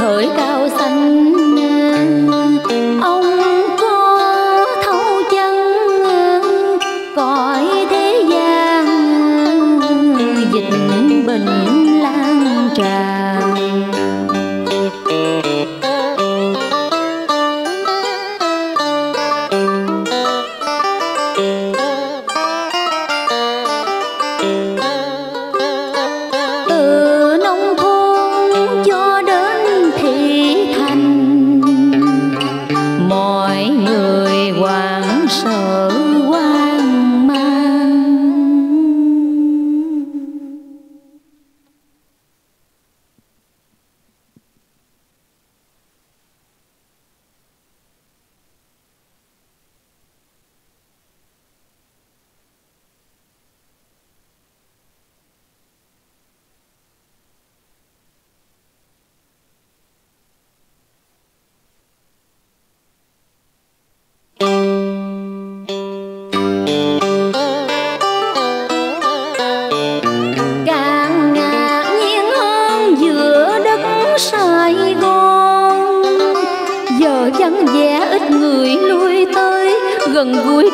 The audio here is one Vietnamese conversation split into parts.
hỡi cao xanh ông có thấu chân cõi thế gian dịch bình lan tràn.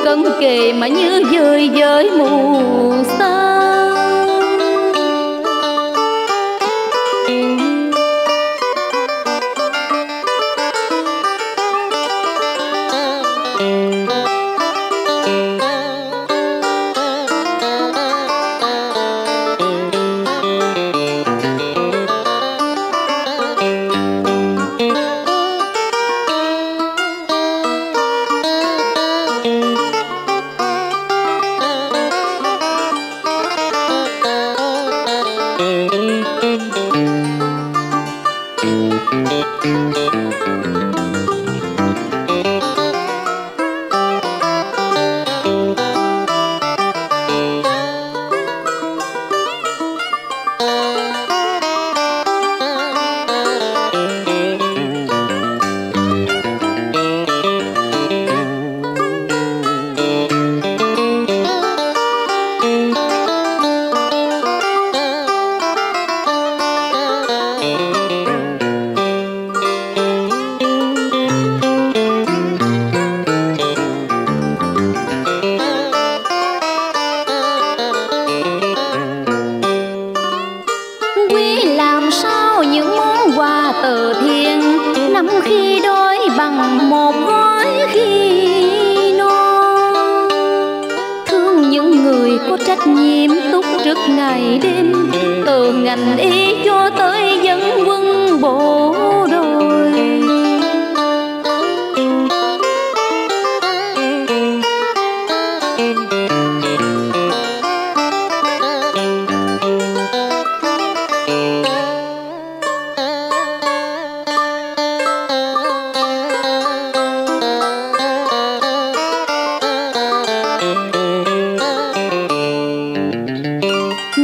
Cân kề mà như dơi với mù xa Quà thiên thiện năm khi đôi bằng một gói khi no. Thương những người có trách nhiệm túc trước ngày đêm từ ngành y cho tới dân quân bộ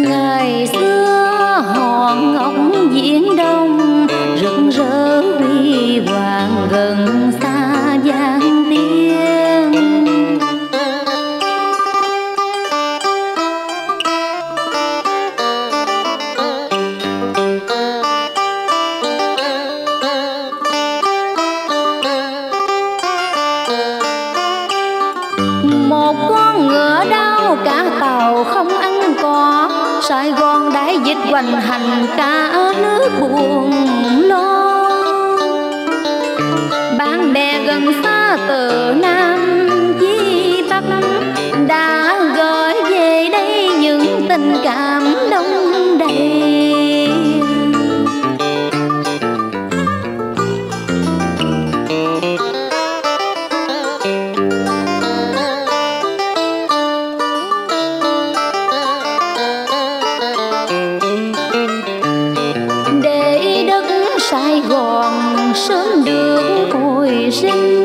ngày xưa họ ngọc diễn đông. Sài gòn đại dịch hoành hành cả nước buồn lo. Bạn bè gần xa từ nam sớm được hồi sinh